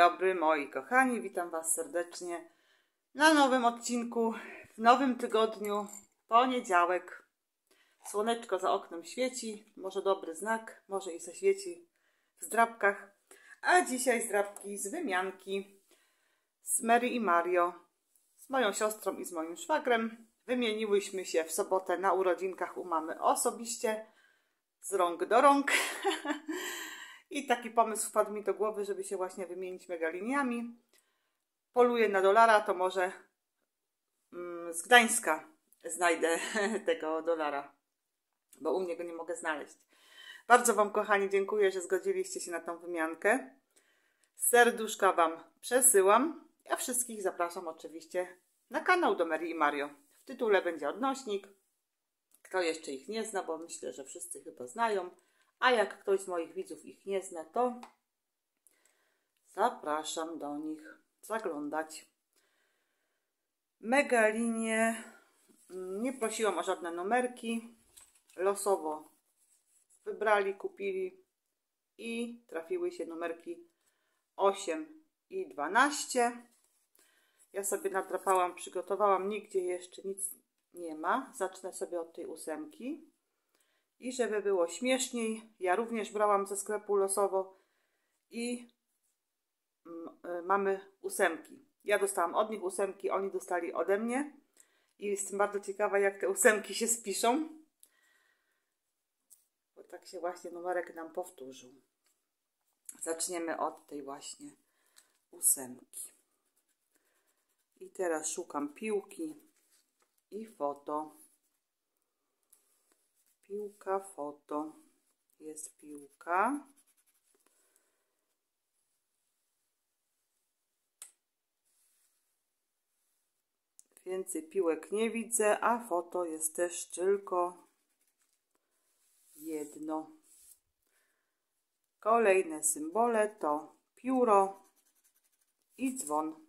dobry moi kochani, witam Was serdecznie na nowym odcinku, w nowym tygodniu, poniedziałek. Słoneczko za oknem świeci, może dobry znak, może i se świeci w zdrabkach. A dzisiaj zdrabki z wymianki z Mary i Mario, z moją siostrą i z moim szwagrem. Wymieniłyśmy się w sobotę na urodzinkach u mamy osobiście, z rąk do rąk. I taki pomysł wpadł mi do głowy, żeby się właśnie wymienić megaliniami. Poluję na dolara, to może mm, z Gdańska znajdę tego dolara, bo u mnie go nie mogę znaleźć. Bardzo Wam, kochani, dziękuję, że zgodziliście się na tą wymiankę. Serduszka Wam przesyłam, a wszystkich zapraszam oczywiście na kanał do Mary i Mario. W tytule będzie odnośnik. Kto jeszcze ich nie zna, bo myślę, że wszyscy chyba znają. A jak ktoś z moich widzów ich nie zna, to zapraszam do nich zaglądać. Megalinie nie prosiłam o żadne numerki. Losowo wybrali, kupili i trafiły się numerki 8 i 12. Ja sobie nadrapałam, przygotowałam, nigdzie jeszcze nic nie ma. Zacznę sobie od tej ósemki. I żeby było śmieszniej, ja również brałam ze sklepu losowo i mm, y, mamy ósemki. Ja dostałam od nich ósemki, oni dostali ode mnie. I jestem bardzo ciekawa, jak te ósemki się spiszą. Bo tak się właśnie numerek nam powtórzył. Zaczniemy od tej właśnie ósemki. I teraz szukam piłki i foto. Piłka, foto. Jest piłka. Więcej piłek nie widzę, a foto jest też tylko jedno. Kolejne symbole to pióro i dzwon.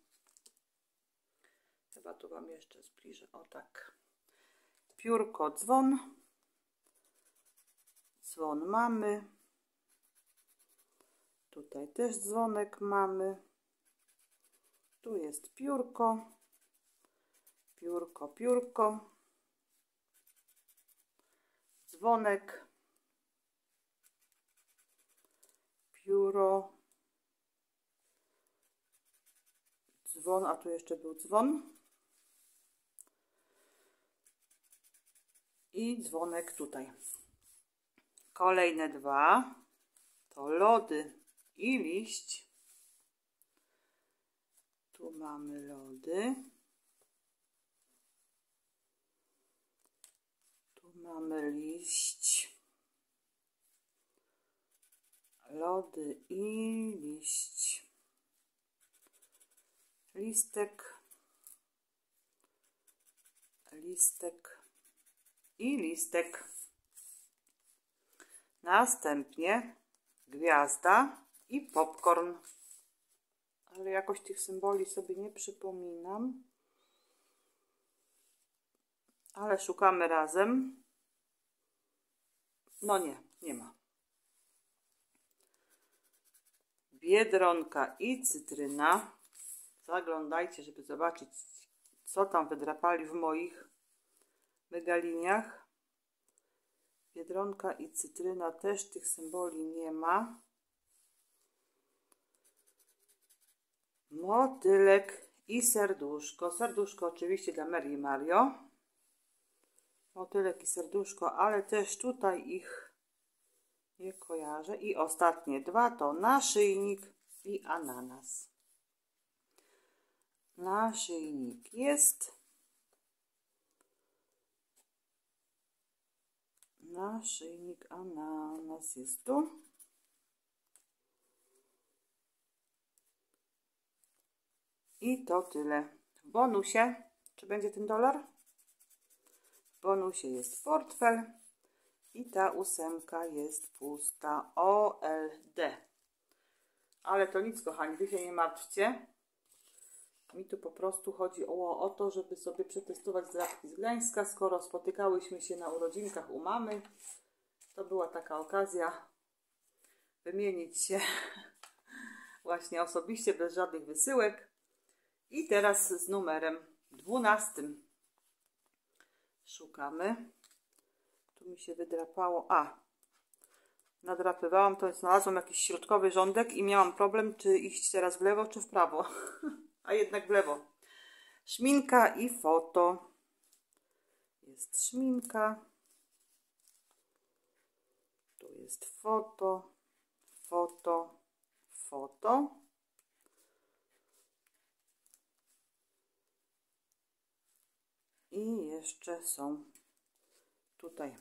Chyba tu Wam jeszcze zbliżę. O tak. Piórko, dzwon. Dzwon mamy. Tutaj też dzwonek mamy. Tu jest piórko. Piórko, piórko. Dzwonek. Pióro. Dzwon, a tu jeszcze był dzwon. I dzwonek tutaj. Kolejne dwa to lody i liść. Tu mamy lody. Tu mamy liść. Lody i liść. Listek. Listek i listek. Następnie gwiazda i popcorn. Ale jakoś tych symboli sobie nie przypominam. Ale szukamy razem. No nie, nie ma. Biedronka i cytryna. Zaglądajcie, żeby zobaczyć, co tam wydrapali w moich megaliniach. Biedronka i cytryna też tych symboli nie ma. Motylek i serduszko. Serduszko oczywiście dla Mary Mario. Motylek i serduszko, ale też tutaj ich nie kojarzę. I ostatnie dwa to naszyjnik i ananas. Naszyjnik jest. Naszyjnik ananas jest tu. I to tyle. W bonusie, czy będzie ten dolar? W bonusie jest portfel i ta ósemka jest pusta. OLD. Ale to nic, kochani, wy się nie martwcie. Mi tu po prostu chodzi o, o to, żeby sobie przetestować zdrabki z Gdańska. Skoro spotykałyśmy się na urodzinkach u mamy, to była taka okazja wymienić się Właśnie osobiście, bez żadnych wysyłek. I teraz z numerem 12. Szukamy. Tu mi się wydrapało. A, nadrapywałam, to znalazłam jakiś środkowy rządek i miałam problem, czy iść teraz w lewo, czy w prawo. A jednak w lewo. Szminka i foto. Jest szminka. Tu jest foto, foto, foto. I jeszcze są tutaj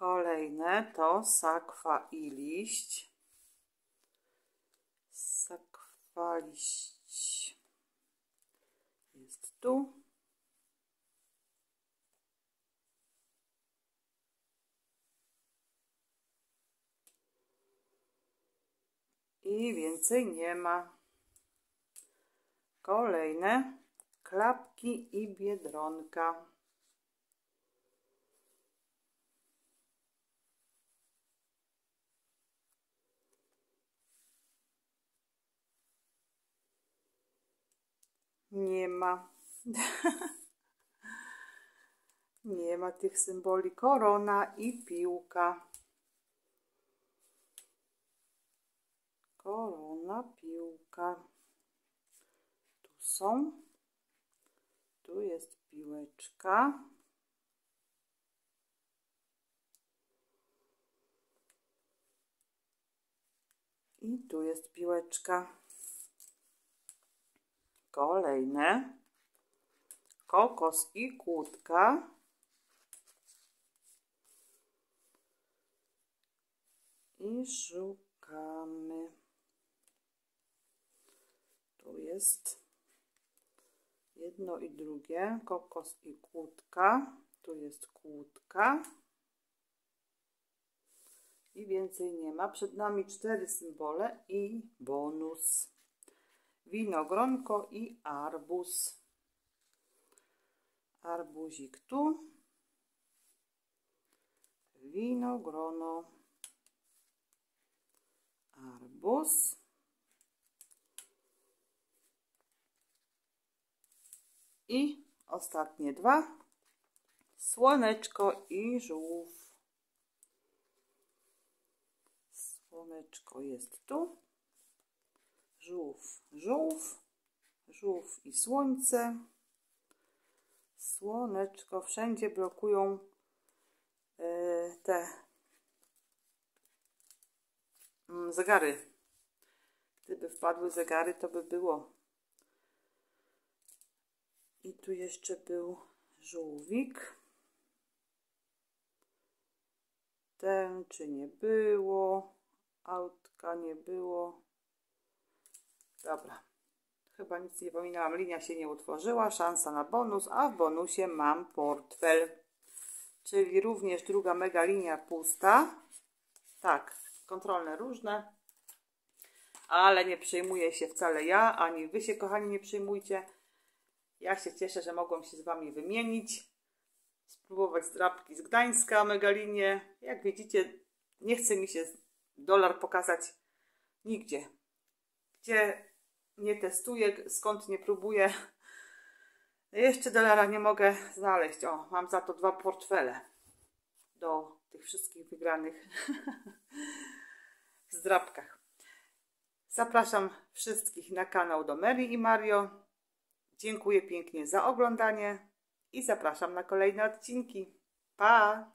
Kolejne to sakwa i liść. Jest tu. I więcej nie ma. Kolejne klapki i biedronka. Nie ma. Nie ma tych symboli. Korona i piłka. Korona, piłka. Tu są. Tu jest piłeczka. I tu jest piłeczka. Kolejne. Kokos i kłódka. I szukamy. Tu jest jedno i drugie. Kokos i kłódka. Tu jest kłódka. I więcej nie ma. Przed nami cztery symbole i bonus winogronko i arbuz. Arbuzik tu, winogrono, arbuz. I ostatnie dwa, słoneczko i żółw. Słoneczko jest tu żółw, żółw, żółw i słońce. Słoneczko, wszędzie blokują e, te mm, zegary. Gdyby wpadły zegary, to by było. I tu jeszcze był żółwik. Ten czy nie było. Autka nie było. Dobra. Chyba nic nie pominęłam. Linia się nie utworzyła. Szansa na bonus, a w bonusie mam portfel. Czyli również druga mega linia pusta. Tak, kontrolne różne. Ale nie przejmuję się wcale ja, ani wy się kochani nie przejmujcie. Ja się cieszę, że mogłam się z wami wymienić. Spróbować zdrabki z Gdańska, megalinie. Jak widzicie, nie chce mi się dolar pokazać nigdzie. Gdzie nie testuję, skąd nie próbuję. Jeszcze dolara nie mogę znaleźć. O, mam za to dwa portfele do tych wszystkich wygranych w zdrabkach. Zapraszam wszystkich na kanał do Mary i Mario. Dziękuję pięknie za oglądanie i zapraszam na kolejne odcinki. Pa!